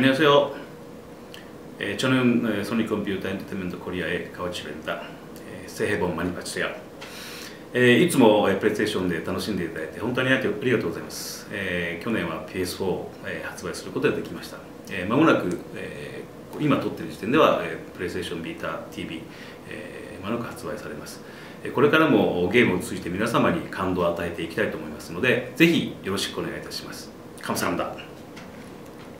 안녕하세 요. 에, 저 는, 소니 컴퓨터 엔터테인먼트 코리아의 가오치입니 다. 새해 복 많이 받으세 요. えいつも、プレイステーションで楽しんでいただいて本当にありがとうございます、えー去年は PS4、えー発売することができました、えー間もなく、えー今撮ってる時点では、えープレイステーションビータ TV、えー間もなく発売されますこれからもゲームを通じて皆様に感動を与えていきたいと思いますのでぜひよろしくお願いいたします감사합니 다.